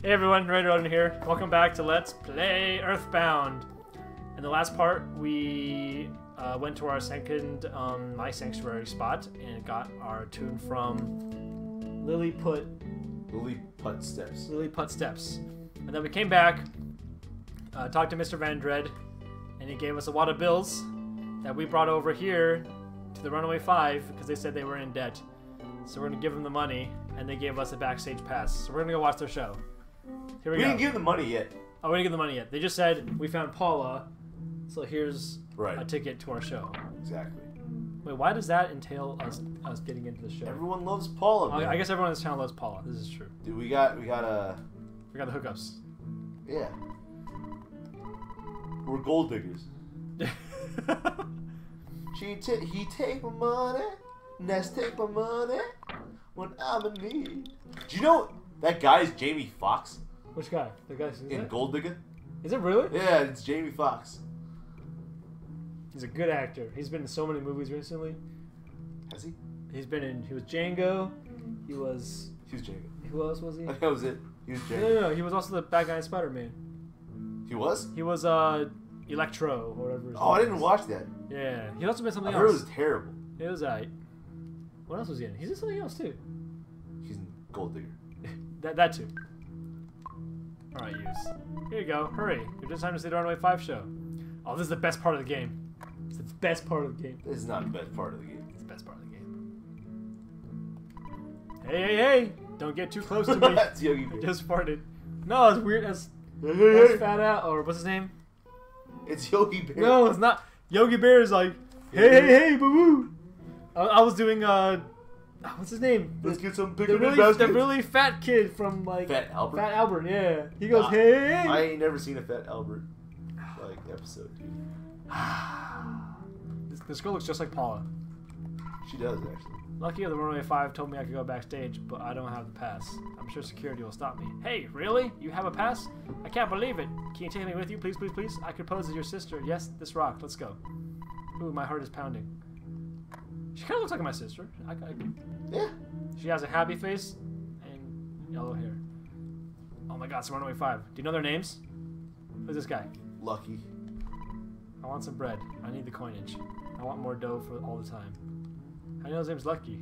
Hey everyone, Raderoden here. Welcome back to Let's Play Earthbound. In the last part, we uh, went to our second um, My Sanctuary spot and got our tune from Lilliput, Lily Putt Steps. Lilliput Steps. And then we came back, uh, talked to Mr. Van Vandred, and he gave us a lot of bills that we brought over here to the Runaway Five because they said they were in debt. So we're gonna give them the money, and they gave us a backstage pass. So we're gonna go watch their show. Here we, We go. didn't give the money yet. Oh, we didn't get the money yet. They just said we found Paula, so here's Right. a ticket to our show. Exactly. Wait, why does that entail us us getting into the show? Everyone loves Paula. I, Man. I guess everyone in this town loves Paula. This is true. Dude, we got we got a We got the hookups. yeah. We're gold diggers. She ta- he take my money, Ness take my money when I'm in need. Do you know that guy is Jamie Foxx Which guy? The guy in it? Gold Digger? Is it really? Yeah, it's Jamie Foxx. He's a good actor. He's been in so many movies recently. Has he? He's been in. He was Django. He was. He was Django. Who else was he? That was it. He was No, no, no. He was also the bad guy in Spider Man. He was? He was uh Electro or whatever. Oh, I didn't is. watch that. Yeah, he also been I something heard it was terrible. It was alright. What else was he in? He's in something else too. He's in Gold Digger. That that too. Alright, use. Here you go. Hurry. You're just time to see the Runaway 5 show. Oh, this is the best part of the game. It's the best part of the game. This is not the best part of the game. It's the best part of the game. Hey, hey, hey! Don't get too close to me. That's Yogi I Bear. just farted. No, it's weird. That's, hey, that's. Fat Out. Or what's his name? It's Yogi Bear. No, it's not. Yogi Bear is like, hey, hey, hey, boo boo. I, I was doing, uh, Ah, what's his name? Let's get some The picnic really, baskets. the really fat kid from like Fat Albert. Fat Albert, yeah. He goes, Nah, hey, hey, hey. I ain't never seen a Fat Albert like episode, dude. This, this girl looks just like Paula. She does actually. Lucky the Runaway 5 told me I could go backstage, but I don't have the pass. I'm sure security will stop me. Hey, really? You have a pass? I can't believe it. Can you take me with you, please, please, please? I could pose as your sister. Yes, this rock. Let's go. Ooh, my heart is pounding. She kind of looks like my sister. I, I, Yeah. she has a happy face and yellow hair. Oh my god, it's Runaway 5. Do you know their names? Who's this guy? Lucky. I want some bread. I need the coinage. I want more dough for all the time. I know his name's Lucky.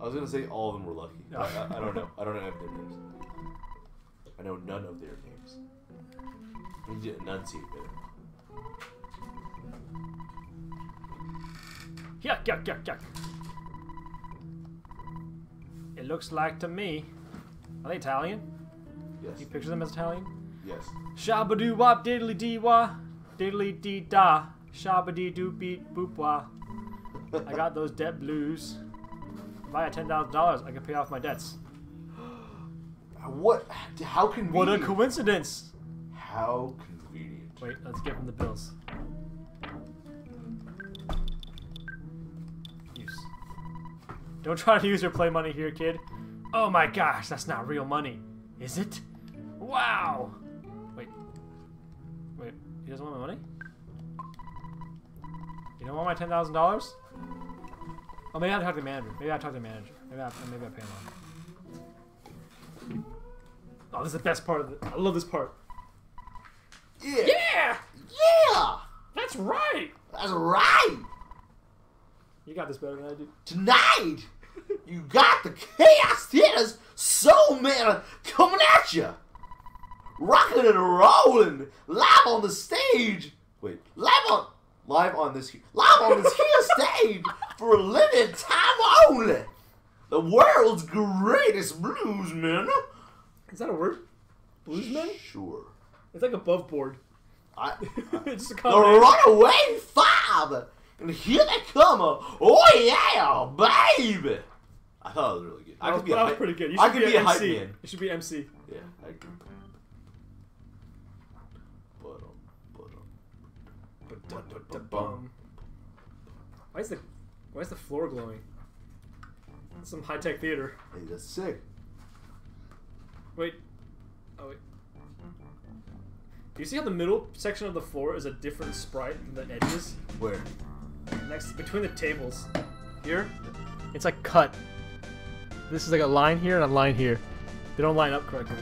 I was gonna say all of them were lucky. No. I, I, I don't know. I don't know their names. I know none of their names. You need to enunciate better. Yuck, yuck, yuck, yuck. It looks like to me. Are they Italian? Yes. You picture them as Italian? Yes. Shabadoo wop diddly dee wah. Diddly dee da. Shabadee doo beat boop wah. I got those debt blues. If I had $10,000, I could pay off my debts. What? How convenient. What a coincidence! How convenient. Wait, let's get him the bills. Don't try to use your play money here, kid. Oh my gosh, that's not real money. Is it? Wow! Wait. Wait, he doesn't want my money? You don't want my $10,000? Oh, maybe I have to talk to the manager. Maybe I talk to the manager. Maybe I, maybe I pay him off. Oh, this is the best part of it. I love this part. Yeah. Yeah! Yeah. That's right! That's right. You got this better than I do. Tonight, you got the Chaos Theaters Soul Man coming at you. Rocking and rolling live on the stage. Wait, live on live on this here, live on this here stage for a limited time only. The world's greatest bluesman. Is that a word? Bluesman? Sure. It's like above board. I, a the. Runaway Five, and here they come. Oh yeah, baby! I thought it was really good. I That was, could be a that was pretty good. You I could be, be a an hype MC. man. You should be MC. Yeah, I agree. But, but, um, Why is the why is the floor glowing? Some high tech theater. Hey, that's sick. Wait. Oh wait. Do you see how the middle section of the floor is a different sprite than the edges? Where? Next between the tables. Here, it's like cut. This is like a line here and a line here. They don't line up correctly.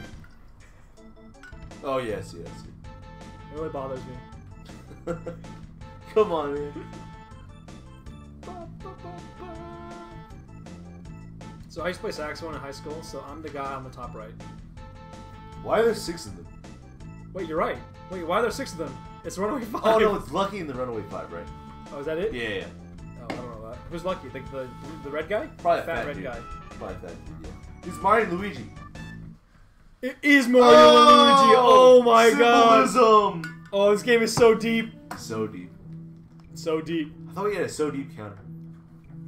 Oh yes, yes. It really bothers me. Come on, man. So I used to play saxophone in high school, so I'm the guy on the top right. Why are there six of them? Wait, you're right. Wait, why are there six of them? It's Runaway Five. Oh no, it's Lucky in the Runaway Five, right? Oh, is that it? Yeah, yeah. Oh, I don't know that. Who's lucky? The the, the red guy? Probably the that fat red dude. guy. Probably that dude, yeah. Mario Luigi. It is Mario and Luigi. Oh my god. Symbolism! Oh, this game is so deep. So deep. So deep. I thought we had a so deep counter.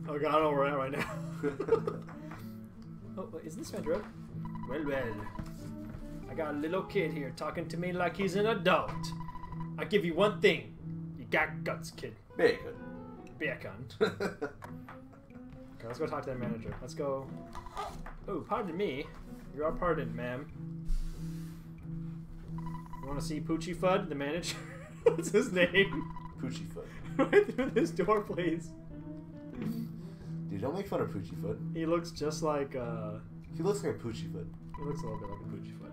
Oh god, I don't know where I am at right now. oh, wait, is this Vendred? Well, well. I got a little kid here talking to me like he's an adult. I give you one thing. You got guts, kid. Very good. Bacon. Okay, let's go talk to the manager. Let's go. Oh, pardon me. You are pardoned, ma'am. You want to see Poochie Fudd, the manager? What's his name? Poochie Foot. right through this door, please. Dude, don't make fun of Poochie Foot. He looks just like, uh, He looks like a Poochie Foot. he looks a little bit like a Poochie Foot.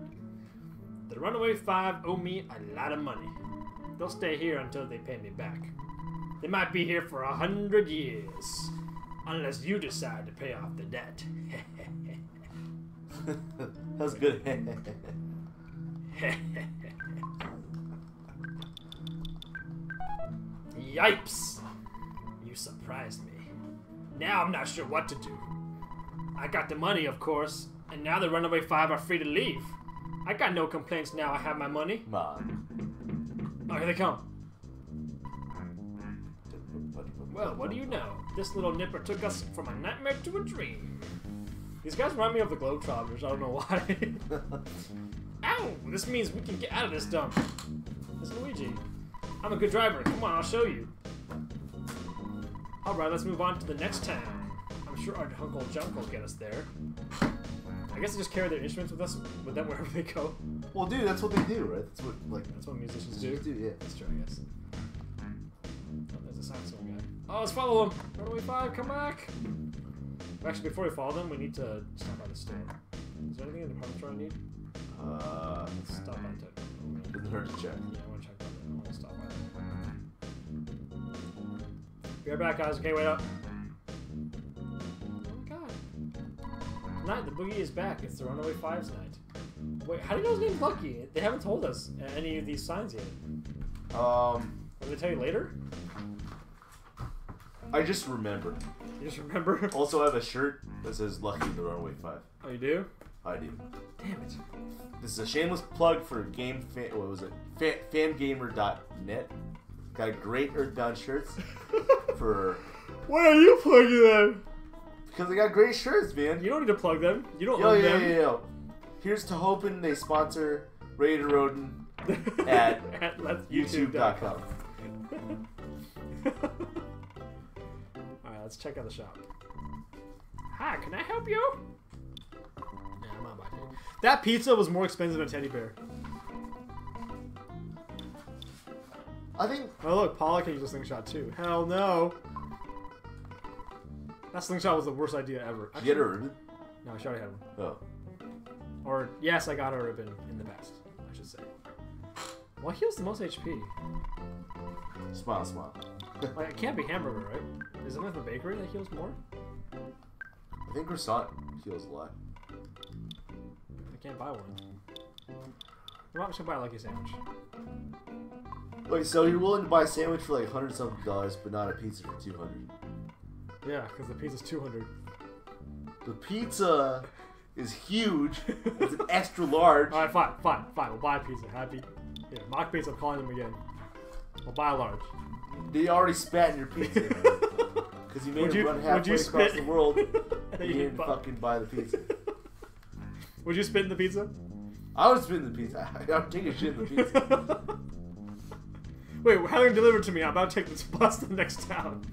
The Runaway Five owe me a lot of money. They'll stay here until they pay me back. They might be here for a hundred years. Unless you decide to pay off the debt. that was good. Yipes! You surprised me. Now I'm not sure what to do. I got the money, of course, and now the Runaway Five are free to leave. I got no complaints now I have my money. Man. Oh, here they come. Well, what do you know? This little nipper took us from a nightmare to a dream. These guys remind me of the Globetrotters, I don't know why. Ow! This means we can get out of this dump. It's Luigi. I'm a good driver. Come on, I'll show you. Alright, let's move on to the next town. I'm sure our Uncle Junk will get us there. I guess they just carry their instruments with us with them wherever they go. well, dude, that's what they do, right? That's what, like, That's what musicians do. do, yeah. That's true, I guess. Oh, there's a saxophone. Oh, let's follow him. Runaway Five, come back. Actually, before we follow them, we need to stop by the store. Is there anything in the department store I need? Uh, Let's stop by to. doesn't hurt to check. Yeah, I want to check by there. I want to stop by there. Be right back, guys. Okay, wait up. Oh my god. Night, the boogie is back. It's the Runaway Fives night. Wait, how do you know his name's Lucky? They haven't told us any of these signs yet. Um, Will they tell you later? I just remembered. You just remember? Also, I have a shirt that says Lucky the Runaway 5. Oh, you do? I do. Damn it. This is a shameless plug for game fan. What was it? Fan, fangamer.net. Got great Earthbound shirts for Why are you plugging them? because they got great shirts, man. You don't need to plug them. You don't Yo, own yo, them. yo, yo. Here's to hoping they sponsor Raderoden at let's- YouTube.com. Alright, let's check out the shop. Hi, can I help you? Yeah, I'm not buying it. That pizza was more expensive than a teddy bear. I think Oh look, Paula can use a slingshot too. Hell no. That slingshot was the worst idea ever. Did you get a ribbon? No, she already had one. Oh. Or yes, I got a ribbon in the past. I should say. What heals the most HP? Smile, smile. Like it can't be hamburger, right? Isn't it the bakery that heals more? I think croissant heals a lot. I can't buy one. I'm not just gonna buy a lucky sandwich. Wait, so you're willing to buy a sandwich for like hundred something dollars, but not a pizza for two hundred? Yeah, because the pizza's 200. The pizza is huge. It's an extra large. Alright, fine, fine, fine. We'll buy a pizza. Happy. Yeah, mock pizza. I'm calling them again. We'll buy a large. They already spat in your pizza because you made Would you- run would halfway you across spit- the world. And and you didn't bu- fucking buy the pizza. Would you spit in the pizza? I would spit in the pizza. I would take a shit in the pizza. Wait, how are you deliver it to me? I'm about to take this bus to the next town.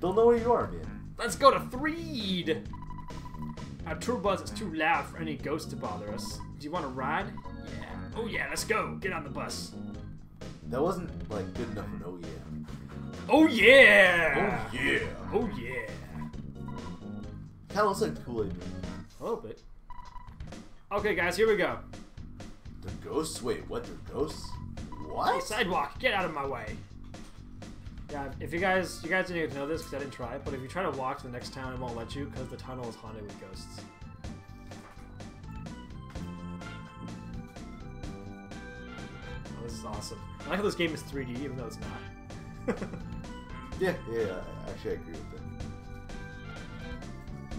Don't know where you are, man. Let's go to Threed! Our tour bus is too loud for any ghost to bother us. Do you want to ride? Oh yeah, let's go. Get on the bus. That wasn't like good enough for oh yeah. Oh yeah! Oh yeah. Oh yeah! Kind of looks like Kool Aid Man. A little bit. Okay, guys, here we go. The ghosts? Wait, what? They're ghosts? Hey, What? Oh, sidewalk, get out of my way. Yeah, if you guys, you guys didn't even know this because I didn't try it, but if you try to walk to the next town, it won't let you because the tunnel is haunted with ghosts. Awesome. I like how this game is 3D, even though it's not. Yeah, yeah. I- Actually, I agree with that.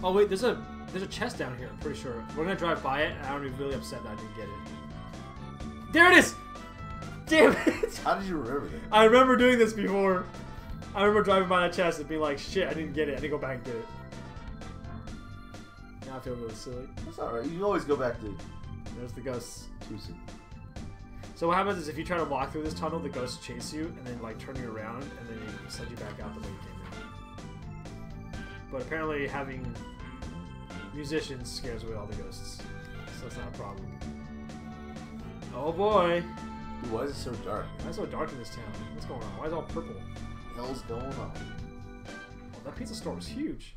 oh wait, there's a there's a chest down here. I'm pretty sure we're gonna drive by it, and I'm gonna be really upset that I didn't get it. There it is! Damn it! How did you remember that? I remember doing this before. I remember driving by that chest and being like, shit, I didn't get it. I didn't go back and get it. Now I feel really silly. That's alright. You can always go back to There's the ghosts. too soon. So what happens is if you try to walk through this tunnel, the ghosts chase you and then like turn you around and then send you back out the way you came in. But apparently having musicians scares away all the ghosts. So it's not a problem. Oh boy. Why is it so dark? Why is it so dark in this town? What's going on? Why is it all purple? The hell's going on? Oh, that pizza store is huge.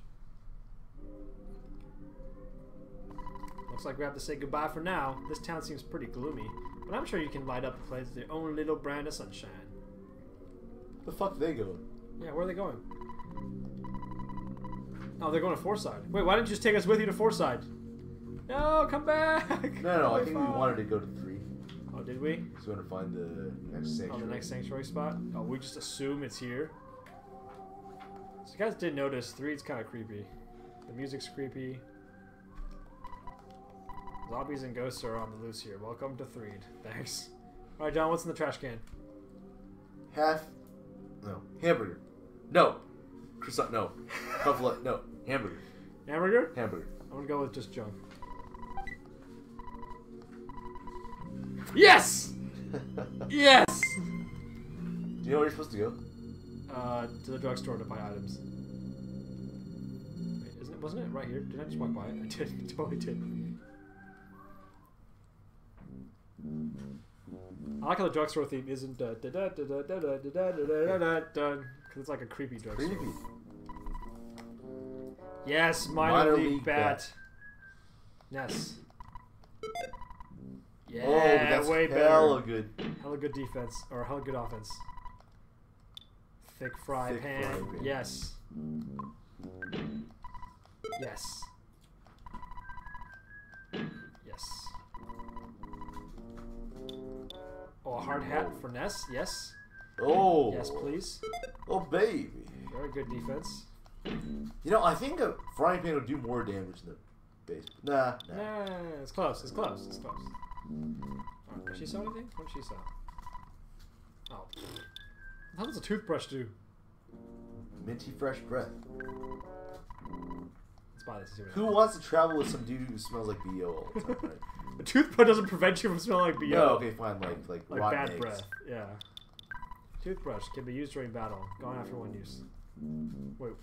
Looks like we have to say goodbye for now. This town seems pretty gloomy, but I'm sure you can light up the place with your own little brand of sunshine. The fuck they going? Yeah, where are they going? Oh, they're going to Fourside. Wait, why didn't you just take us with you to Fourside? No, come back! No, no. I think we wanted to go to Threed. Oh, did we? So we want to find the next Oh, sanctuary. the next sanctuary spot? Oh, we just assume it's here. So you guys did notice, Threed's kind of creepy. The music's creepy. Zombies and ghosts are on the loose here. Welcome to Threed. Thanks. Alright, John, what's in the trash can? Half. No. Hamburger. No. Croissant. No. Buffalo. No. Hamburger. Hamburger? Hamburger. I'm gonna go with just junk. Yes! Yes! Do you know where you're supposed to go? Uh, to the drugstore to buy items. Wait, isn't it? Wasn't it right here? Did I just walk by it? I did. I totally did. I like how the drugstore theme isn't da da da da da da da da da da da da da because it's like a creepy drugstore. Creepy. Yes, minor, Minor league, league bat. Yes. Yeah, oh, that's way better. hella good. Hella good defense or hella good offense. Thick fry Thick pan. fry pan. Yes. Yes. Hard hat for Ness. Yes. Oh. Yes, please. Oh, baby. Very good defense. You know, I think a frying pan would do more damage than a base. Nah. Nah. Nah, it's close. It's close. It's close. Oh, did she saw anything? What did she saw? Oh. How does a toothbrush do? Minty fresh breath. Let's buy this. and see what it Who wants to travel with some dude who smells like BO all the time, right? A toothbrush doesn't prevent you from smelling like BO. no, okay, fine. Like, like, Like bad eggs. breath. Yeah. Toothbrush can be used during battle. Gone after one use. Wait,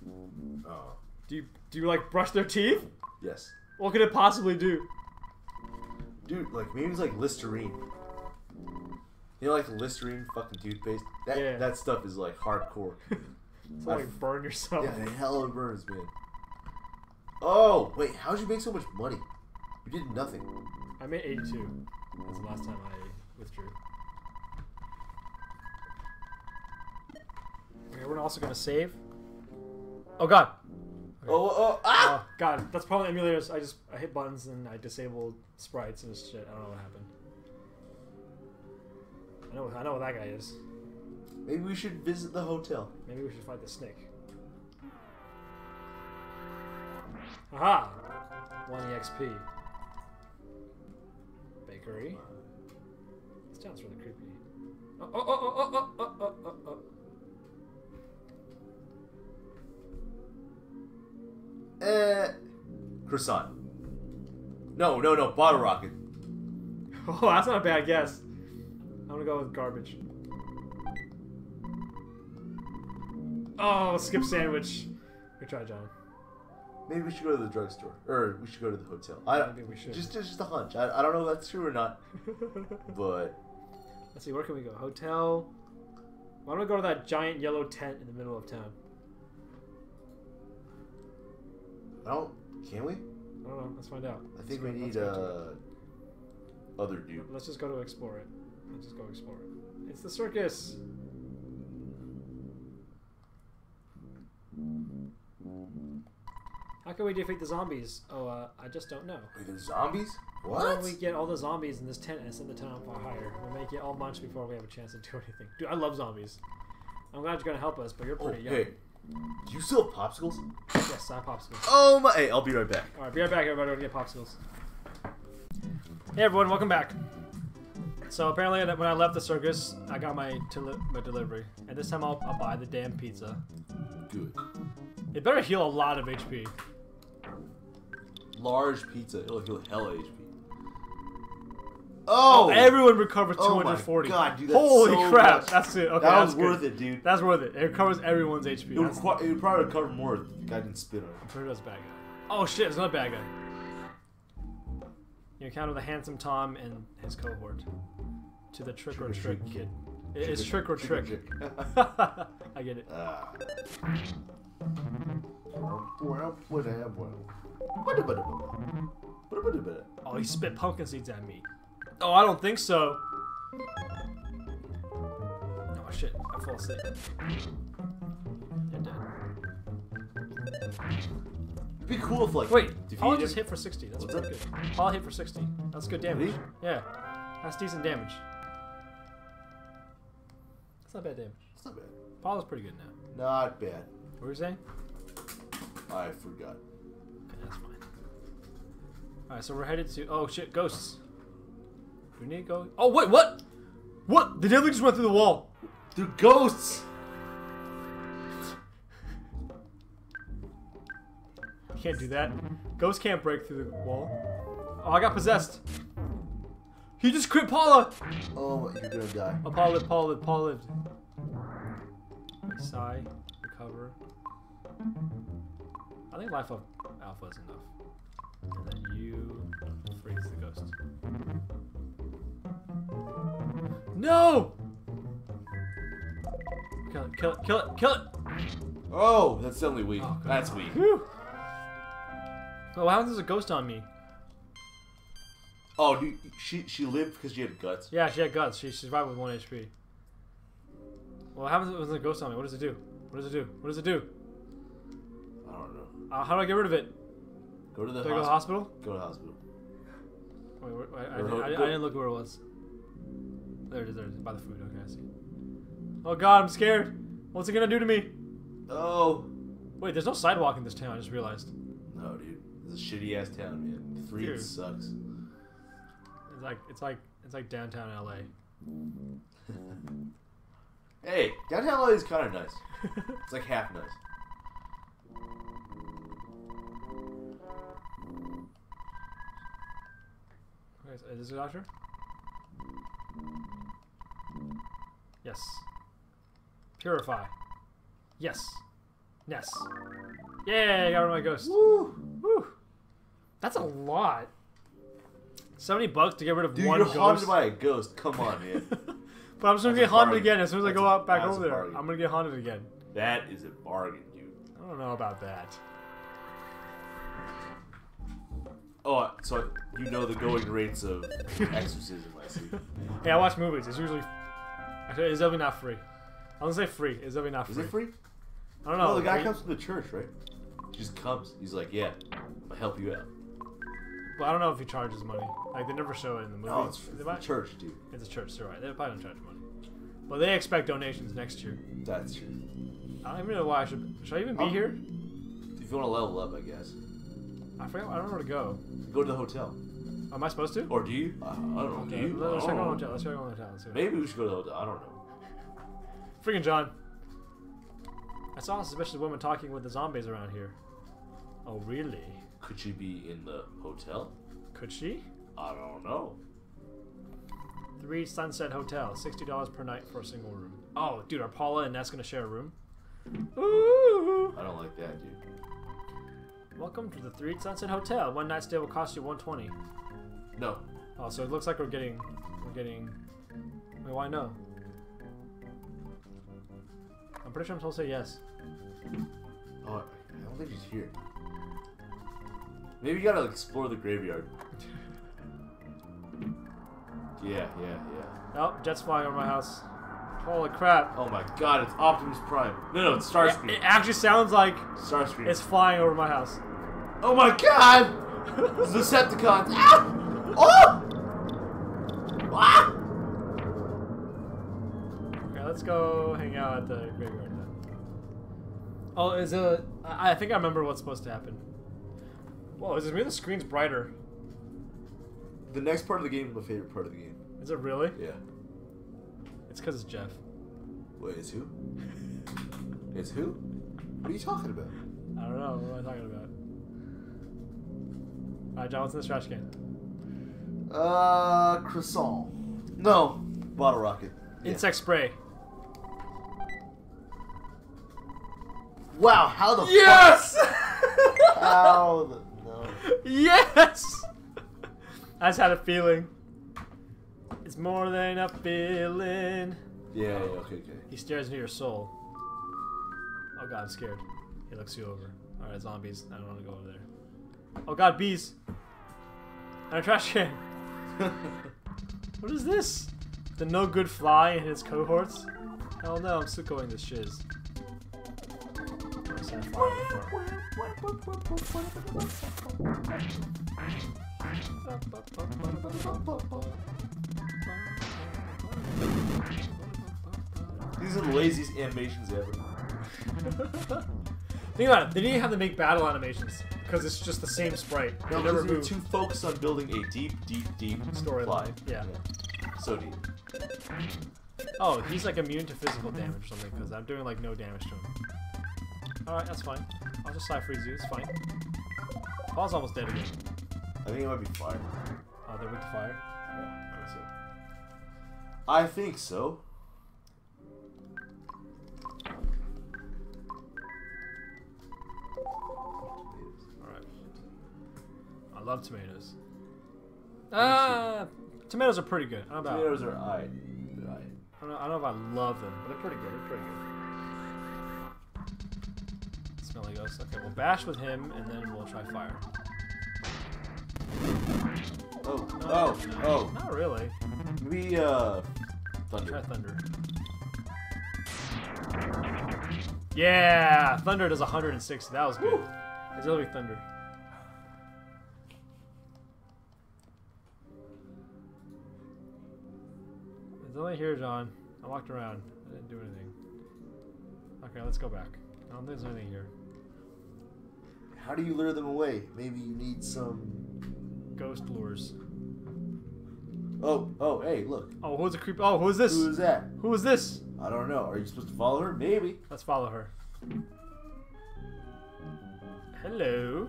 Oh, do you do you like brush their teeth? yes. What could it possibly do? Dude, like, maybe it's like Listerine. You know, like the Listerine fucking toothpaste? That, Yeah. that stuff is, like, hardcore. It's like burn yourself. yeah, it hella burns, man. Oh, wait, how'd you make so much money? You did nothing. I made 82. That's the last time I withdrew. Okay, we're also gonna save. Oh god. Oh, oh, ah! Oh god, that's probably emulators. I just I hit buttons and I disabled sprites and shit. I don't know what happened. I know I know what that guy is. Maybe we should visit the hotel. Maybe we should fight the snake. Aha! One EXP. Bakery. This sounds really creepy. Oh, oh, oh, oh, oh, oh, oh, oh, oh. Eh. Croissant. No, no, no, bottle rocket. Oh, that's not a bad guess. I'm gonna go with garbage. Oh, skip sandwich. Good try, John. Maybe we should go to the drugstore. Or we should go to the hotel. I don't, Maybe we should. Just, just a hunch. I, I don't know if that's true or not, but Let's see, where can we go? Hotel. Why don't we go to that giant yellow tent in the middle of town? I don't. Can we? I don't know. Let's find out. I think Let's we go- need let's go to it. uh. other dude. Let's just go to explore it. Let's just go explore it. It's the circus. How can we defeat the zombies? Oh, uh, I just don't know. Wait, there's zombies? Why don't What? we get all the zombies in this tent and send the tent on fire higher? We'll make it all munch before we have a chance to do anything. Dude, I love zombies. I'm glad you're gonna help us, but you're Oh, pretty young. hey. Do you still have popsicles? Yes, I have popsicles. Oh my! Hey, I'll be right back. Alright, be right back, everybody. We're gonna get popsicles. Hey, everyone, welcome back. So apparently, when I left the circus, I got my, my delivery, and this time I'll, I'll buy the damn pizza. Good. It better heal a lot of HP. Large pizza. It'll heal hella HP. Oh! Everyone recovers Oh my 240. God, dude, Holy so crap! much. That's it. Okay, that was worth it, dude. That's worth it. It recovers everyone's HP. It would, it would probably cover more if the guy didn't spit on it. Who does bad guy? Oh shit, it's another bad guy. You encounter the handsome Tom and his cohort. To the trick, or Trick or trick treat. kid. It- It's trick or trick. Ah. I get it. Oh, he spit pumpkin seeds at me. Oh, I don't think so. Oh shit, I fall asleep. You're dead. It'd be cool if, like, Wait, defeated Paul him. just hit for 60. That's What's pretty up? good. Paul hit for 60. That's good damage. Did he? Yeah. That's decent damage. That's not bad damage. It's not bad. Paul is pretty good now. Not bad. What were you saying? I forgot. That's fine. Alright, so we're headed to. Oh shit, ghosts. Do we need to go? Oh, wait, what? What? The devil just went through the wall. They're ghosts! You can't do that. Ghosts can't break through the wall. Oh, I got possessed. He just crit Paula! Oh, you're gonna die. Oh, Paul lived, Paul lived, Paul lived. Sigh, recover. I think Lifeup alpha is enough. And then you freeze the ghost. No! Kill it, kill it, kill it, kill it! Oh, that's definitely weak. Oh, that's weak. Whew. Oh, how there's a ghost on me? Oh, dude, she she lived because she had guts. Yeah, she had guts. She she survived with one HP. Well, what happens when there's a ghost on me? What does it do? What does it do? What does it do? I. Uh, how do I get rid of it? Go to the Do I go to the hospital. Go to the hospital. Wait, wait, wait, I, didn't- I, I didn't look where it was. There it is. There it is. By the food. Okay, I see. Oh God, I'm scared. What's it gonna do to me? Oh. Wait, there's no sidewalk in this town. I just realized. No, dude. This is a shitty ass town, man. Threed Dude. sucks. It's like it's like it's like downtown LA. Hey, downtown LA is kind of nice. It's like half nice. Uh, is this a doctor? Yes. Purify. Yes. Yes. Yay, I got rid of my ghost. Woo! Woo. That's a lot. 70 bucks to get rid of Dude, one you're ghost. haunted by a ghost. Come on, man. but I'm just gonna That's get haunted again as soon as I go out back over there. I'm gonna get haunted again. that is a bargain, dude. I don't know about that. Oh, so you know the going rates of exorcism, I see. Hey, I watch movies. It's usually actually it's definitely not free. I don't say free. It's definitely not free. Is free. it free? I don't No, know. the guy Wait, comes from the church, right? He just comes. He's like, yeah, I'll help you out. But I don't know if he charges money. Like they never show it in the movie. No, it's the might- church, dude. It's a church, so right. They probably don't charge money. But they expect donations next year. That's true. I don't even know why I should. Should I even be Oh. here? If you want to level up, I guess. I forget. I don't know where to go. Go to the hotel. Am I supposed to? Or do you? I don't know. Do you? let's check on the hotel. Let's check on the hotel. Let's see what- Maybe we should go to the hotel. I don't know. Freaking John. I saw a suspicious woman talking with the zombies around here. Oh, really? Could she be in the hotel? Could she? I don't know. Threed Sunset Hotel, sixty dollars per night for a single room. Oh, dude, are Paula and Ness gonna share a room? Ooh! I don't like that, dude. Welcome to the Threed Sunset Hotel. One night stay will cost you one twenty. No. Oh, so it looks like we're getting, we're getting. Wait, why no? I'm pretty sure I'm supposed to say yes. Oh, I don't think she's here. Maybe you gotta explore the graveyard. Yeah, yeah, yeah. Oh, jet's flying over my house. Holy crap. Oh my god, it's Optimus Prime. No, no, it's It, Starscream. it actually sounds like Starscream. it's flying over my house. Oh my god! It's Decepticons. Ah! Oh! Ah! Okay, let's go hang out at the graveyard then. Oh, is it? I I think I remember what's supposed to happen. Whoa, is it me? The screen's brighter. The next part of the game is my favorite part of the game. Is it really? Yeah. It's because it's Jeff. Wait, it's who? It's who? What are you talking about? I don't know. What am I talking about? Alright, John, what's in this trash can? Uh, croissant. No, bottle rocket. Yeah. Insect spray. Wow, how the Yes! How the no? yes! I just had a feeling. It's more than a feeling. Yeah, yeah, okay, okay. He stares into your soul. Oh god, I'm scared. He looks you over. Alright, zombies. I don't want to go over there. Oh god, bees! And a trash can! What is this? The no good fly and his cohorts? Hell no, I'm still going this shiz. I've seen a fly before. These are the laziest animations ever. Think about it. They didn't have to make battle animations because it's just the same sprite. No, never move. too focused on building a deep, deep, deep Storyline, fly. yeah. So deep. Oh, he's like immune to physical damage or something because I'm doing like no damage to him. Alright, that's fine. I'll just PSI Freeze you. It's fine. Paul's almost dead again. I think it might be fire. Oh, they're with the fire. Yeah, I see. I think so. I love tomatoes. Ah, tomatoes are pretty good. I don't know about. Tomatoes are I. They're I. Don't know, I don't know if I love them, but they're pretty good. They're pretty good. Smelly ghost. Okay, we'll bash with him, and then we'll try fire. Oh, No, oh, no, oh. Not really. Maybe, uh, Try thunder. thunder. Yeah, thunder does 160. That was good. It's gonna be thunder. It's only here, John. I walked around. I didn't do anything. Okay, let's go back. I don't think there's anything here. How do you lure them away? Maybe you need some. Ghost lures. Oh, oh, hey, look. Oh, who's the creep? Oh, who's this? Who is that? Who is this? I don't know. Are you supposed to follow her? Maybe. Let's follow her. Hello.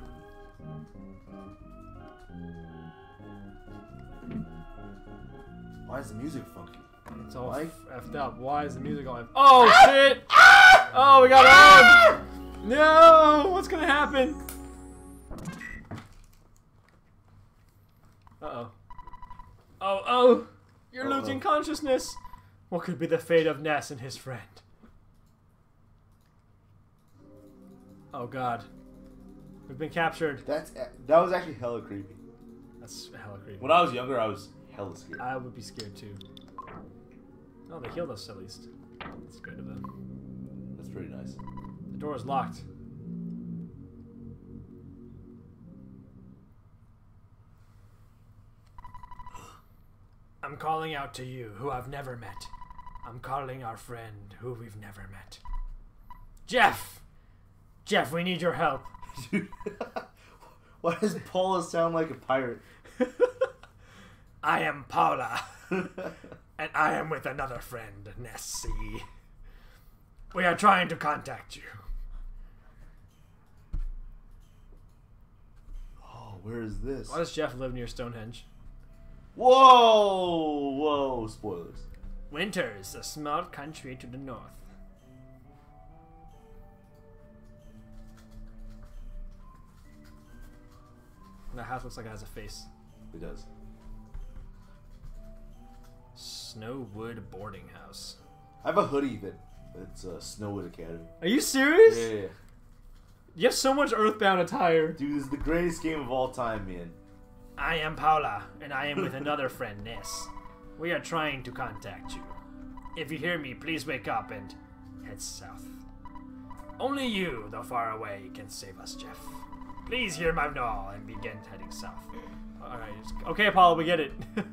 Why is the music funky? It's all Why? f- effed up. Why is the music all f- Oh ah! shit! Ah! Oh, we got ah! on! No! What's gonna happen? Uh oh. Oh, oh! You're Uh-oh. losing consciousness! What could be the fate of Ness and his friend? Oh god. We've been captured. That's uh, that was actually hella creepy. That's hella creepy. When I was younger, I was hella scared. I would be scared too. Oh, they healed us at least. That's good of them. That's pretty nice. The door is locked. I'm calling out to you, who I've never met. I'm calling our friend, who we've never met. Jeff! Jeff, we need your help. Dude, why does Paula sound like a pirate? I am Paula, and I am with another friend, Nessie. We are trying to contact you. oh, where is this? Why does Jeff live near Stonehenge? Whoa, whoa! Spoilers. Winters, a small country to the north. That house looks like it has a face. It does. Snowwood boarding house. I have a hoodie that it's uh, Snowwood Academy. Are you serious? Yeah, yeah, yeah. You have so much Earthbound attire. dude, this is the greatest game of all time, man. I am Paula, and I am with another friend, Ness. We are trying to contact you. If you hear me, please wake up and head south. Only you, though far away, can save us, Jeff. Please hear my call and begin heading south. Alright, okay, Apollo, we get it.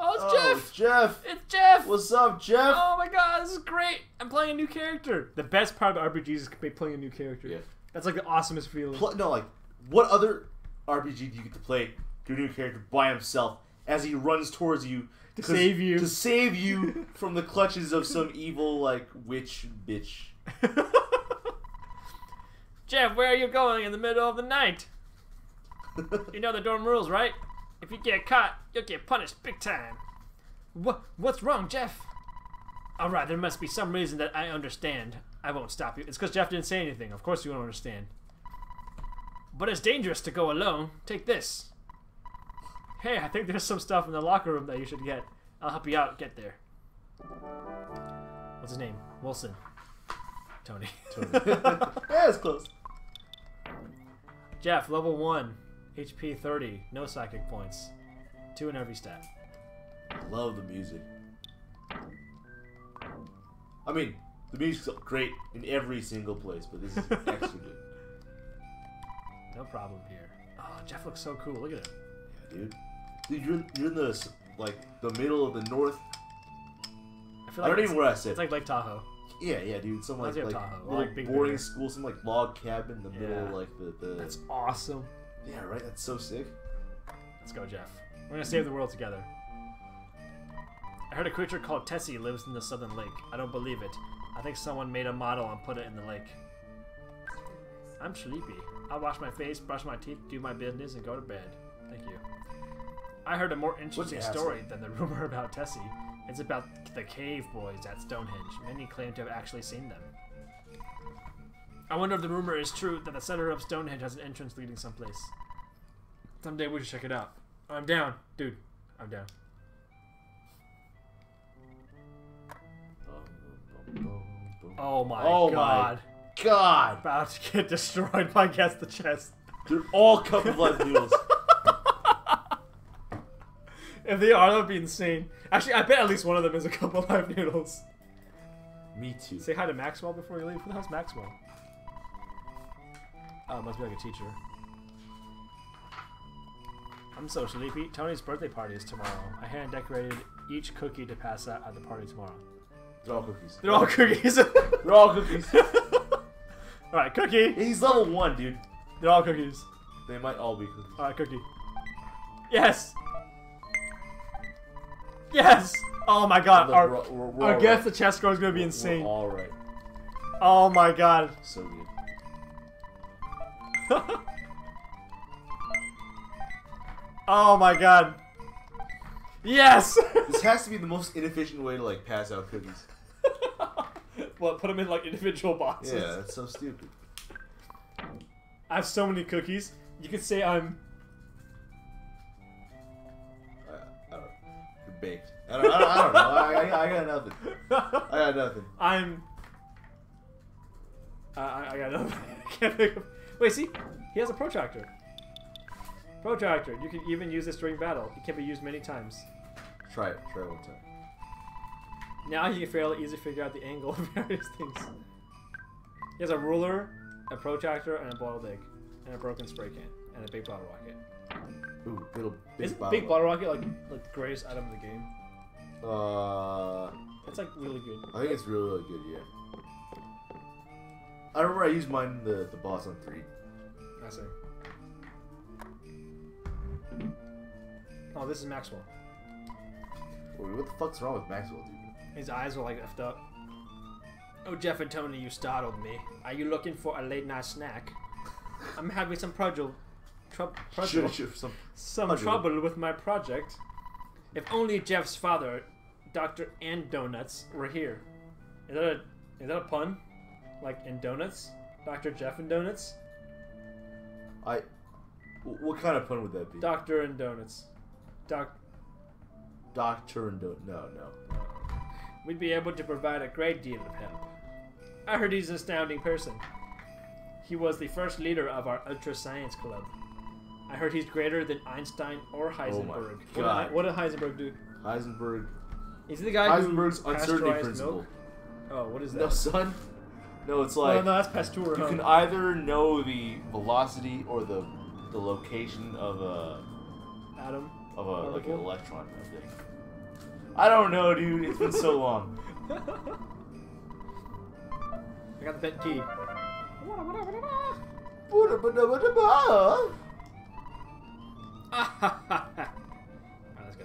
oh, it's Oh, Jeff! it's Jeff. It's Jeff! What's up, Jeff? Oh my god, this is great! I'm playing a new character. The best part of RPGs is playing a new character. Yeah. That's like the awesomest feeling. Pl- no, like, what other RPG do you get to play your new character by himself as he runs towards you to save you. to save you from the clutches of some evil like witch bitch? Jeff, where are you going in the middle of the night? You know the dorm rules, right? If you get caught, you'll get punished big time. What? What's wrong, Jeff? All right, there must be some reason that I understand. I won't stop you. It's because Jeff didn't say anything. Of course you won't understand. But it's dangerous to go alone. Take this. Hey, I think there's some stuff in the locker room that you should get. I'll help you out. Get there. What's his name? Wilson. Tony. yeah, it's close. Jeff, level 1, HP 30, no psychic points. Two in every stat. Love the music. I mean, the music's great in every single place, but this is extra good. No problem here. Oh, Jeff looks so cool. Look at him. Yeah, dude. Dude, you're, you're in the like the middle of the north. I feel like I don't even know where I said. it's like Lake Tahoe. yeah, yeah, dude. Some like, like Tahoe, little like Big boarding school, some like log cabin in the middle, Yeah. like the, the That's awesome. Yeah, right. That's so sick. Let's go, Jeff. We're gonna save the world together. I heard a creature called Tessie lives in the southern lake. I don't believe it. I think someone made a model and put it in the lake. I'm sleepy. I'll wash my face, brush my teeth, do my business, and go to bed. Thank you. I heard a more interesting story than the rumor about Tessie. It's about the cave boys at Stonehenge. Many claim to have actually seen them. I wonder if the rumor is true that the center of Stonehenge has an entrance leading someplace. Someday we should check it out. I'm down, dude. I'm down. Oh my Oh my god. God, About to get destroyed by Guess the Chest. they're all cup of life noodles. If they are, that would be insane. Actually, I bet at least one of them is a couple live noodles. Me too. Say hi to Maxwell before you leave. Who the hell's Maxwell? Oh, must be like a teacher. I'm so sleepy. Tony's birthday party is tomorrow. I hand decorated each cookie to pass out at the party tomorrow. They're all cookies. They're all cookies. They're all cookies. Alright, cookie. He's level one, dude. They're all cookies. They might all be cookies. Alright, cookie. Yes! Yes! Oh my god, Look, our, we're, we're, our guess right. the chest score is gonna be We're- insane. All right. Oh my god. So good. oh my god. Yes! This has to be the most inefficient way to like pass out cookies. what, put them in like individual boxes? Yeah, that's so stupid. I have so many cookies. You could say I'm. I, I don't. You're baked. I don't. I don't, I don't know. I, I, got nothing. I got nothing. I'm. I I, I got nothing. I can't think of. Wait, see? He has a protractor. Protractor. You can even use this during battle. It can be used many times. Try it. Try it one time. Now you can fairly easily figure out the angle of various things. He has a ruler, a protractor, and a boiled egg, and a broken spray can, and a big bottle rocket. Ooh, little big Isn't bottle. big bottle rocket like like the greatest item in the game? Uh, It's like really good. I think it's really, really good. Yeah. I remember I used mine the the boss on Threed. I see. Oh, this is Maxwell. Wait, what the fuck's wrong with Maxwell, dude? His eyes were like effed up. Oh, Jeff and Tony, you startled me. Are you looking for a late night snack? I'm having some prudgel, trou- Sure, sure. Some some prudgel. trouble with my project. If only Jeff's father, Doctor Andonuts, were here. Is that a is that a pun? Like in donuts, Doctor Jeff and Donuts, I. What kind of pun would that be? Doctor and Donuts, Doc. Doctor and do- no, no. We'd be able to provide a great deal of help. I heard he's an astounding person. He was the first leader of our Ultra Science Club. I heard he's greater than Einstein or oh Heisenberg. What, did, Oh God. Hei- what did Heisenberg do? Heisenberg. Is he the guy Heisenberg's uncertainty principle. milk? Oh, what is that? No, son. No, it's like no, that's Pasteur. you huh? can either know the velocity or the the location of a atom of a like an electron. I think. I don't know, dude. It's been so long. I got the bent key. Alright, let's go.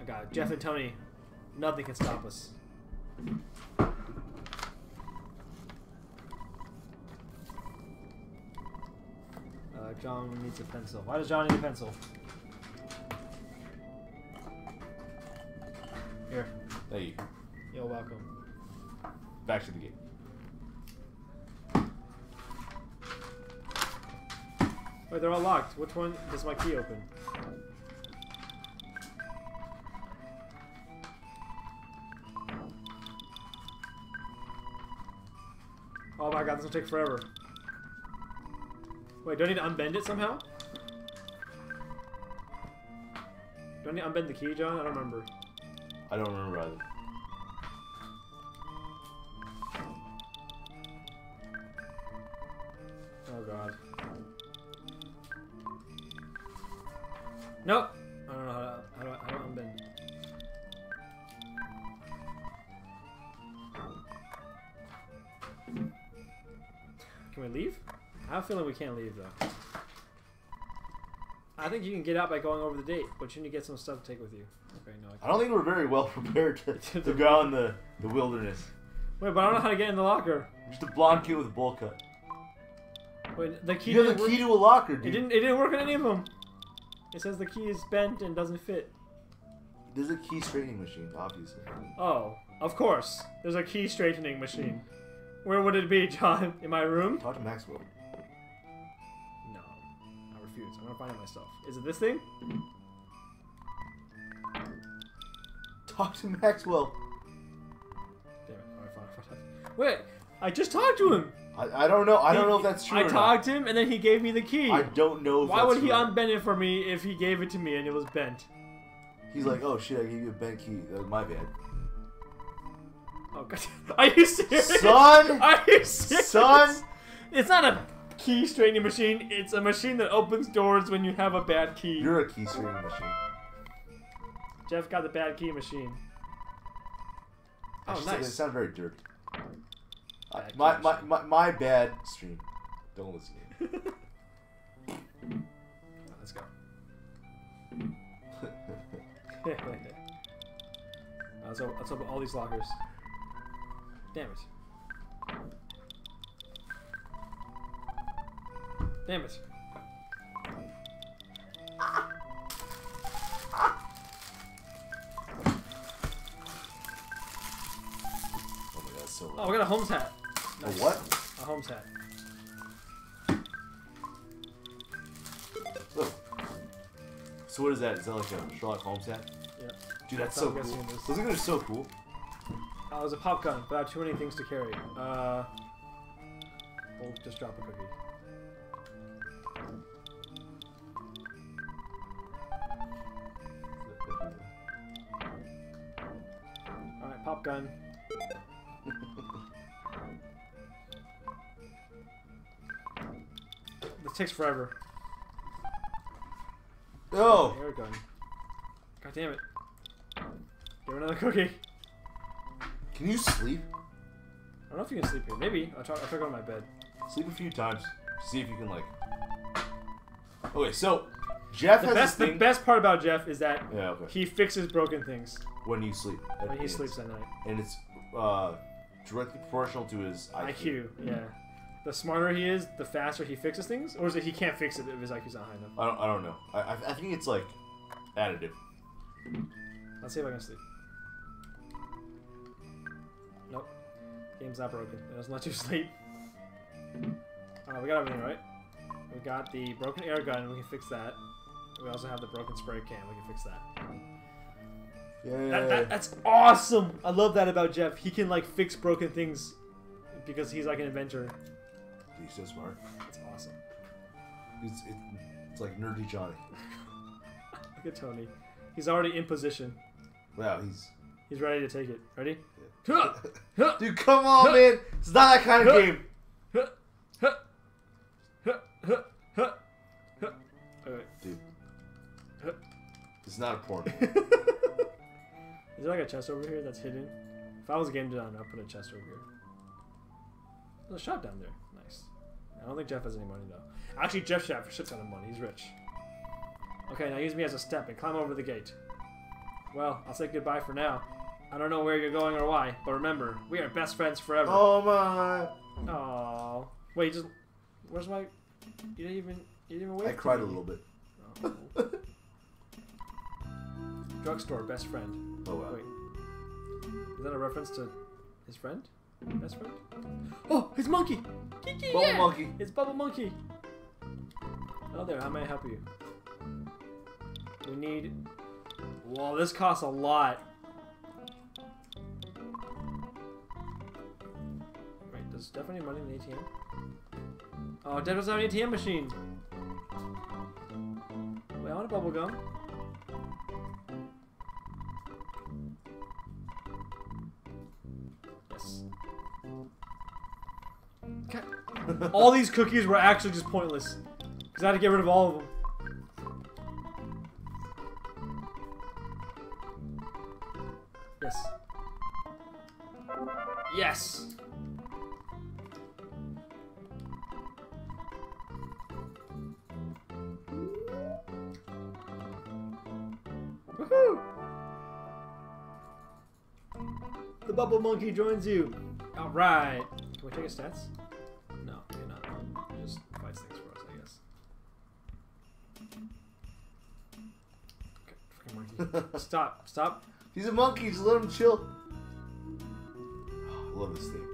I got it. Jeff and Tony. Nothing can stop us. Uh, John needs a pencil. Why does John need a pencil? Here. Thank you. You're welcome. Back to the game. Wait, they're all locked. Which one does my key open? Oh my god, this will take forever. Wait, do I need to unbend it somehow? Do I need to unbend the key, John? I don't remember. I don't remember either. Oh god. Nope! Feeling we can't leave though. I think you can get out by going over the date, but you need to get some stuff to take with you. Okay, no. I I don't think we're very well prepared to, to go out in the, the wilderness. Wait, but I don't know how to get in the locker. Just a blonde kid with a bowl cut. Wait, the key You have didn't the work. key to a locker, dude. It didn't. It didn't work on any of them. It says the key is bent and doesn't fit. There's a key straightening machine, obviously. Oh, of course. There's a key straightening machine. Where would it be, John? In my room? Talk to Maxwell. Refuse. Find myself. Is it this thing? Talk to Maxwell. Damn it. Alright, fine, fine, fine. Wait, I just talked to him. I, I don't know. I don't know if that's true. I talked to him and then he gave me the key. I don't know. If Why would he unbend it for me if he gave it to me and it was bent? He's like, oh shit, I gave you a bent key. That was my bad. Oh god. Are you serious? Son! Are you serious? Son! It's not a key straightening machine. It's a machine that opens doors when you have a bad key. You're a key straightening machine. Jeff got the bad key machine. Oh, Actually, It nice. sounded very dirty. Uh, my, my, my, my bad stream. Don't listen to me. Let's go. let's, open, let's open all these lockers. Damn it. Damn it. oh my god, so Oh, we got a Holmes hat. A what? A Holmes hat. Oh. So what is that? Is that like a Sherlock Holmes hat? Yeah. Dude, that's That's so cool. guessing it is. Those things are so cool. Uh, it was a pop gun, but I have too many things to carry. Uh, we'll just drop a cookie. Alright, pop gun. this takes forever. Oh! Air gun. God damn it. Give another cookie. Can you sleep? I don't know if you can sleep here. Maybe. I'll try, I'll try going to my bed. Sleep a few times. See if you can like. Okay, so Jeff The has best, the best part about Jeff is that Yeah, okay. he fixes broken things When you sleep. at when he sleeps at night. and it's uh, directly proportional to his IQ. IQ, yeah. The smarter he is, the faster he fixes things, or is it he can't fix it if his IQ's not high enough? I don't. I don't know. I, I, think it's like additive. Let's see if I can sleep. Nope. Game's not broken. It doesn't let you sleep. Alright, we got everything right. We got the broken air gun. We can fix that. We also have the broken spray can. We can fix that. Yeah. That, that, that's awesome. I love that about Jeff. He can like fix broken things because he's like an inventor. He's so smart. That's awesome. It's, it, it's like nerdy Johnny. Look at Tony. He's already in position. Wow, he's. He's ready to take it. Ready? Dude, come on, man! It's not that kind of game. Dude, it's not a porn. Is there like a chest over here that's hidden? If I was a game designer, I'd put a chest over here. There's a shop down there. Nice. I don't think Jeff has any money though. Actually, Jeff should have a shit ton of money. He's rich. Okay, now use me as a step and climb over the gate. Well, I'll say goodbye for now. I don't know where you're going or why, but remember, we are best friends forever. oh my! Oh. Wait, just where's my? You didn't even. You didn't even wait. I cried a little bit. Oh. Drugstore best friend. That a reference to his friend? Best friend? Oh, his monkey! Kiki, Bubble yeah! monkey. It's Bubble Monkey. Hello there, how may I help you? We need. Whoa, this costs a lot. Wait, does Steph have money in the ATM? Oh, Dad doesn't have an ATM machine. Wait, I want a bubble gum. All these cookies were actually just pointless. Because I had to get rid of all of them. Yes. Yes! Woohoo! The bubble monkey joins you. Alright. Can we take his stats? Stop, stop. He's a monkey. Just let him chill. I love this thing.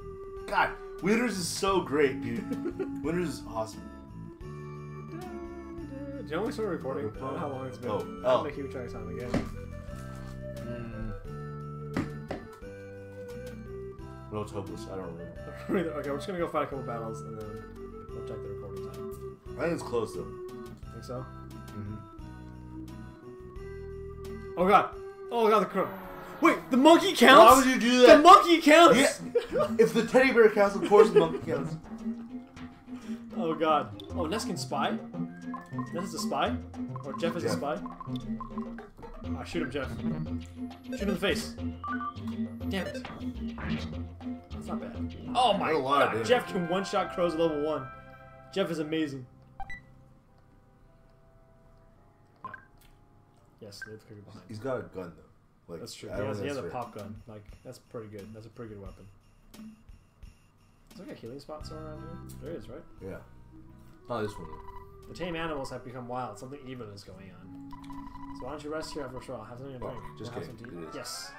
God, Winters is so great, dude. Winters is awesome. Do you know we started recording? I don't know how long it's been. Oh, oh. make you try time again. No, it's hopeless. I don't remember. okay, we're just gonna go fight a couple battles and then we'll check the recording time. I think it's close though. Think so? Mm-hmm. Oh god! Oh god, the crow. Wait, the monkey counts? Why would you do that? The monkey counts! Yeah. if the teddy bear counts, of course the monkey counts. Oh god. Oh, Ness can spy? Ness is a spy? Or Jeff is a spy? Ah, shoot him, Jeff. Shoot him in the face. Damn it. That's not bad. Oh my Not a lot of god. Jeff can one-shot crows at level 1. Jeff is amazing. Yes, leave the cookie behind. He's got a gun though. Like That's true. He has, he has a pop gun. Like, that's pretty good. That's a pretty good weapon. Is there like a healing spot somewhere around here? There is, right? Yeah. Not this one. The tame animals have become wild. Something evil is going on. So why don't you rest here after a while? Have something to Oh, drink. just Have kidding. some tea? It is. Yes.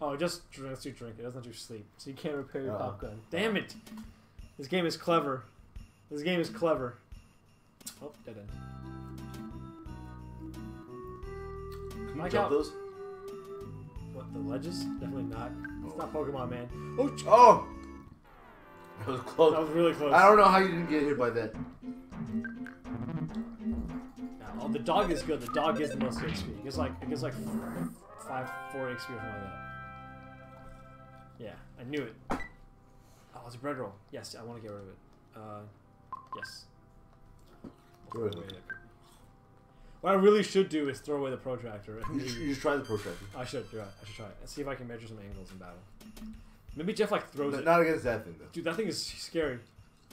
Oh, it just lets you drink. It doesn't let you sleep. So you can't repair your Uh-oh. pop gun. Damn it! This game is clever. This game is clever. Oh, dead end. Can Mike jump out. those? What, the ledges? Definitely not. It's Oh. not Pokemon, man. Oh, Oh! That was close. that was really close. I don't know how you didn't get hit by that. Yeah, oh, the dog is good. The dog is the most XP. It gives like it gives like five, four XP or something like that. Yeah, I knew it. Oh, it's a bread roll. Yes, I want to get rid of it. Uh, yes. Throw it away. away What I really should do is throw away the protractor. You, just- you just try the protractor. I should. You're. I should try it and see if I can measure some angles in battle. Maybe Jeff like throws But it. not against that thing though. Dude, that thing is scary.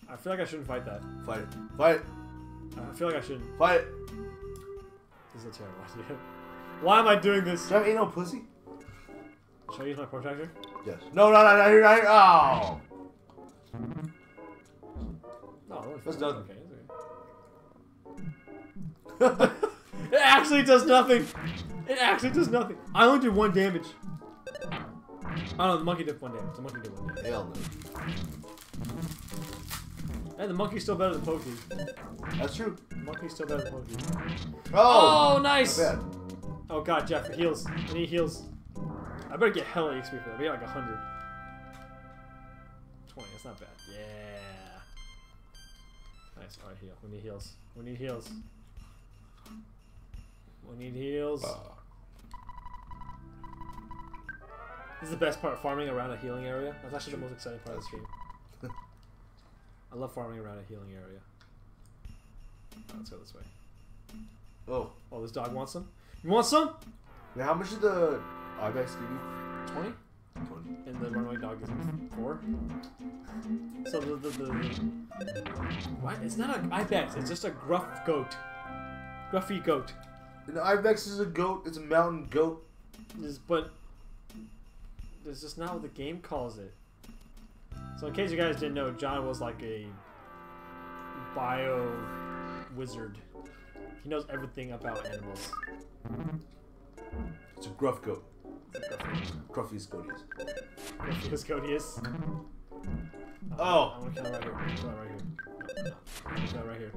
I feel like I shouldn't fight that. Fight it. Fight it. I feel like I shouldn't. Fight it. This is a terrible idea. Why am I doing this? Jeff ain't no pussy. Should I use my protractor? Yes. No, no, no, no, you're not. Oh! No, That's done. Okay. It actually does nothing. It actually does nothing. I only did one damage. Oh no, the monkey did one damage. The monkey did one damage. Hell no. And the monkey's still better than Pokey. That's true. The monkey's still better than Pokey. Oh! Oh, nice! Bad. Oh god, Jeff, it heals. I need heals. I better get hella XP for that. I get like 100. 20, that's not bad. Yeah. Nice. Alright, heal. We need heals. We need heals. We need heals. Uh, This is the best part, of farming around a healing area. That's actually the most exciting part of this game. I love farming around a healing area. Alright, let's go this way. oh, Oh, this dog wants some? You want some? now how much did the Ibex give you? 20? Twenty. And the runaway dog is 4? So the, the, the... What? It's not an ibex, it's just a gruff goat. Gruffy goat. An Ibex is a goat. It's a mountain goat. Is but this is not what the game calls it. So in case you guys didn't know, John was like a bio wizard. He knows everything about animals. It's a gruff goat. Gruffy's goaties. Gruffy Codius. Oh. Uh, I'm gonna kill it right here. I'm kill it right here. No, no. I'm kill it right here.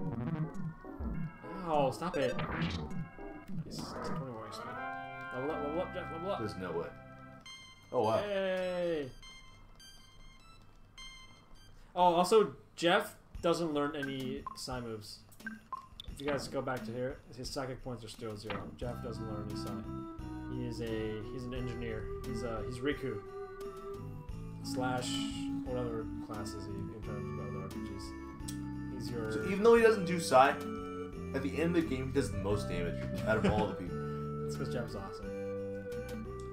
Oh, stop it. Nice. 20 more. Level up, level up, Jeff, level up. There's no way. Oh wow. Hey! Oh, also, Jeff doesn't learn any psi moves. If you guys go back to here, his psychic points are still zero. Jeff doesn't learn any psi. He is a he's an engineer. He's a he's Riku slash what other class is he in terms of other RPGs? He's your So even though he doesn't do PSI, at the end of the game he does the most damage out of all the people. it's because Jeff's awesome.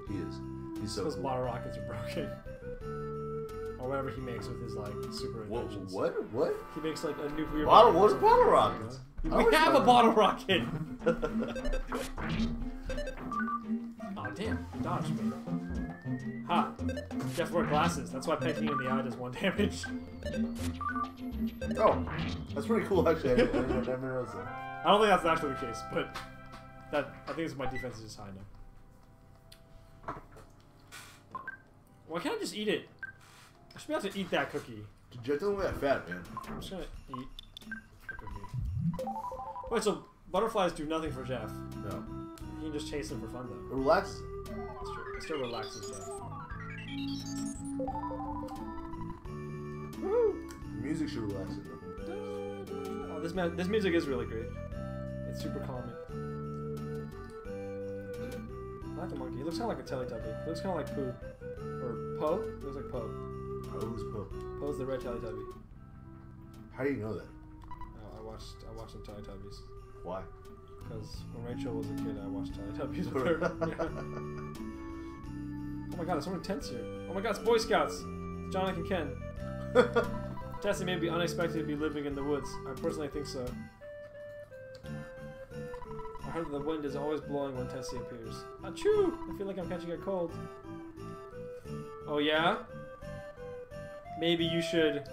He is. He's so Because cool. bottle rockets are broken. or whatever he makes with his like super What? inventions. What? What? He makes like a nuclear Bottle? What bottle rockets? I We have a bottle rocket. oh damn! Dodge me. Ha! Jeff wore glasses. That's why pecking in the eye does one damage. oh, that's pretty cool actually. I didn't, I never noticed that. Uh, I don't think that's actually the case, but that I think it's my defense is just high enough. Why can't I just eat it? I should be able to eat that cookie. Jeff doesn't look that fat, man. I'm just gonna eat a cookie. Wait, so butterflies do nothing for Jeff. No. He can just chase them for fun though. It relaxes. him. That's true. Still relaxes. Woo! Music should relax it. though. Oh, this this music is really great. It's super calming. I like the monkey. He looks kind of like a Teletubby. He looks kind of like Pooh. Or Poe? He looks like Poe. Oh, who's Poe? Poe's the red Teletubby. How do you know that? Oh, I watched I watched some Teletubbies. Why? Because when Rachel was a kid, I watched Teletubbies with her. Oh my god, there's so many tents here. Oh my god, it's Boy Scouts! It's Jonathan and Ken. Tessie may be unexpected to be living in the woods. I personally think so. I heard the wind is always blowing when Tessie appears. Achoo! I feel like I'm catching a cold. Oh yeah? Maybe you should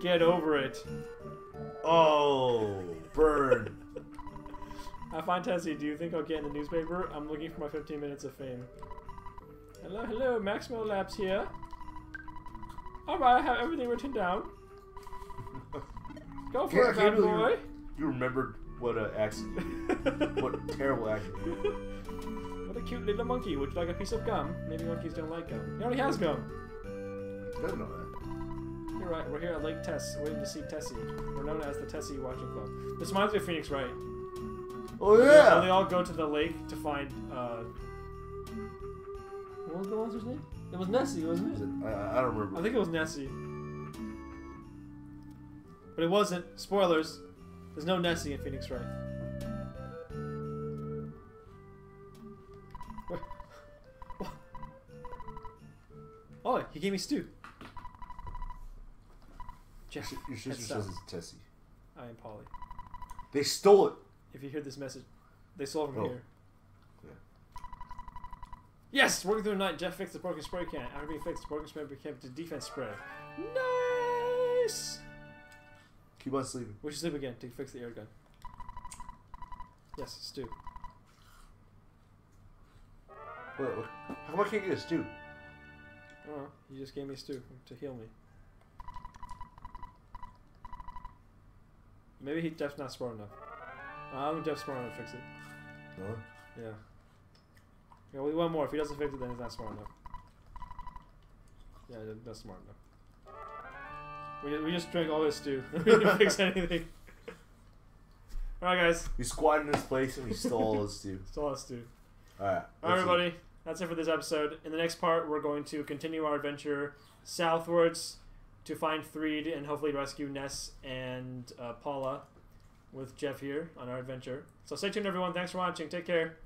get over it. oh, burn. I find Tessie, do you think I'll get in the newspaper? I'm looking for my 15 minutes of fame. Hello, hello, Maximo Labs here. Alright, I have everything written down. Go for it, bad boy. You remembered what uh, accent you did. What terrible accent you did. what a cute little monkey. Would you like a piece of gum? Maybe monkeys don't like gum. He already has gum. Doesn't know that. You're right, we're here at Lake Tess, waiting to see Tessie. We're known as the Tessie Watching Club. This reminds me of Phoenix Wright. Oh yeah. They all go to the lake to find, uh... What was the monster's name? It was Nessie, wasn't Was it? I, I don't remember. I think it was Nessie. But it wasn't. Spoilers. There's no Nessie in Phoenix Wright. What? What? Oh, he gave me stew. Jeff, Your sister says it's Tessie. I am Paula. They stole it. If you hear this message, they stole it from Oh. here. Yes! Working through the night, Jeff fixed the broken spray can. After being fixed, the broken spray became the defense spray. Nice! Keep on sleeping. We should sleep again to fix the air gun. Yes, Stu. Wait, what? How come I can't get a stew? Don't. You just gave me stew to heal me. Maybe he Jeff's not smart enough. I don't think Jeff's smart enough to fix it. No. Yeah. Yeah, we want more. If he doesn't fix it, then he's not smart enough. Yeah, that's smart enough. We just, we just drank all this stew. we didn't fix anything. All right, guys. We squatted in his place and we stole all his stew. Still us stew. All right. All right, let's see. everybody. That's it for this episode. In the next part, we're going to continue our adventure southwards to find Threed and hopefully rescue Ness and uh, Paula with Jeff here on our adventure. So stay tuned, everyone. Thanks for watching. Take care.